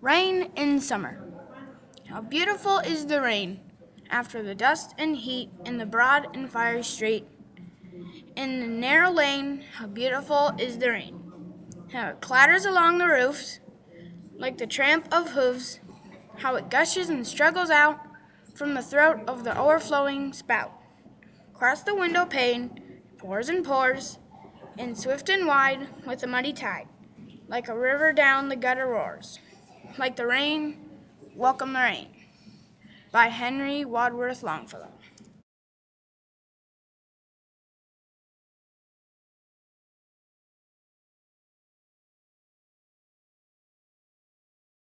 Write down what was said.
Rain in summer. How beautiful is the rain after the dust and heat in the broad and fiery street. In the narrow lane, how beautiful is the rain. How it clatters along the roofs like the tramp of hooves. How it gushes and struggles out from the throat of the overflowing spout. Across the window pane, pours and pours, and swift and wide with the muddy tide, like a river down the gutter roars like the rain, welcome the rain, by Henry Wadsworth Longfellow.